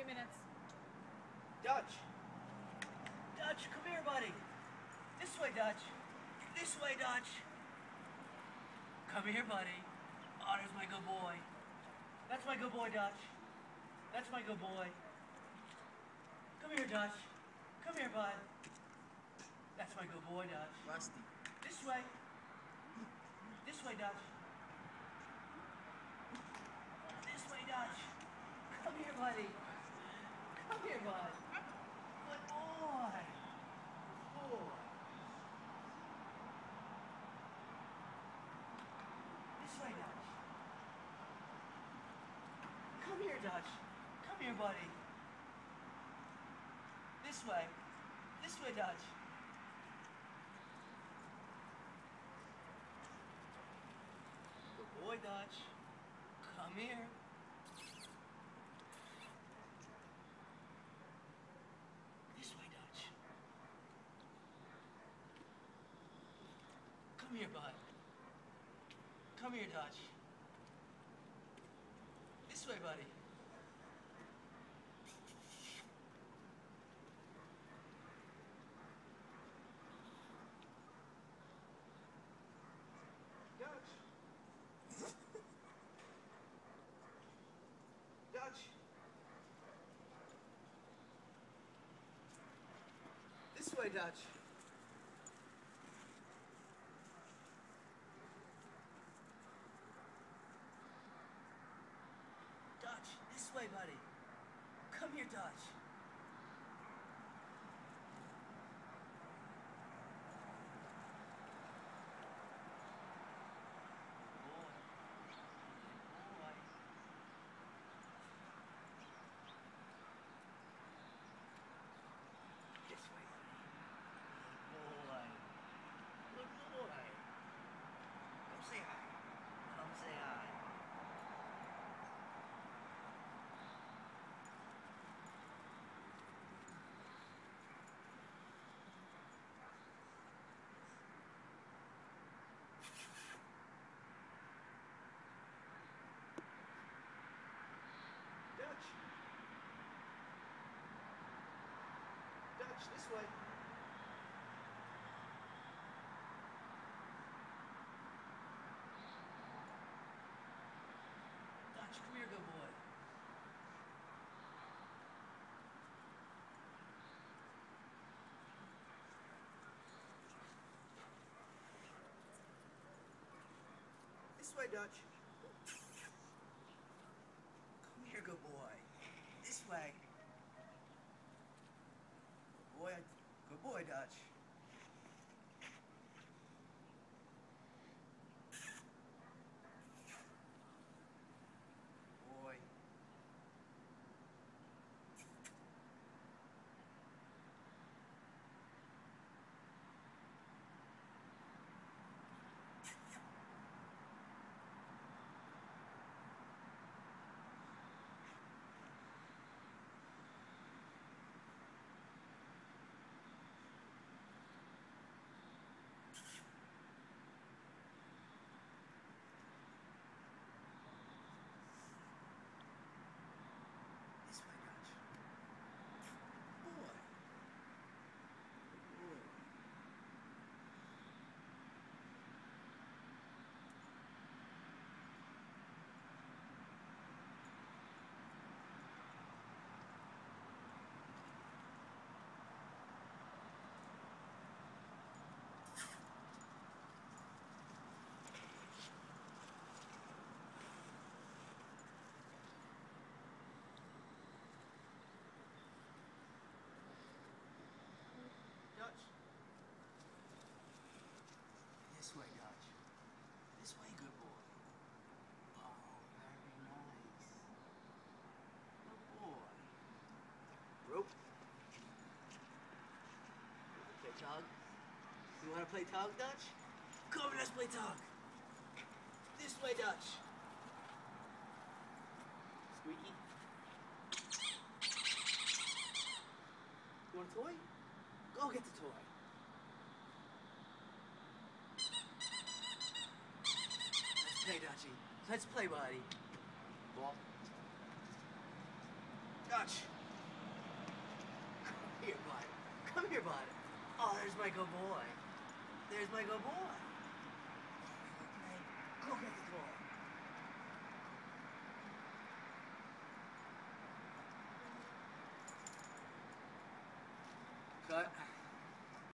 Two minutes. Dutch. Dutch, come here, buddy. This way, Dutch. This way, Dutch. Come here, buddy. Oh, there's my good boy. That's my good boy, Dutch. That's my good boy. Come here, Dutch. Come here, bud. That's my good boy, Dutch. Rusty. This way. This way, Dutch. This way, Dutch. Come here, buddy. Come here, Dutch. Come here, buddy. This way. This way, Dutch. Good boy, Dutch. Come here. This way, Dutch. Come here, bud. Come here, Dutch. This way, buddy. Dutch. This way, Dutch. Dutch, this way, buddy. Come here, Dutch. Boy. Boy. This way. Good boy. Good boy. Come say hi. Come say hi. Dutch. Dutch, this way. Dutch, come here, good boy. This way, Dutch. Come here, good boy. This way. Good boy, good boy, Dutch. Boy. This way, Dutch. Boy. Boy. Dutch. This way, Dutch. This way, good boy. Oh, very nice. Good boy. Rope. Tug? You wanna play tug, Dutch? Come, let's play tug. This way, Dutch. Squeaky. You want a toy? Go get the toy. Let's play, Dutchie. Let's play, buddy. Ball. Dutch. Come here, bud. Come here, bud. Oh, there's my good boy. There's my good boy. Go get the toy. Cut.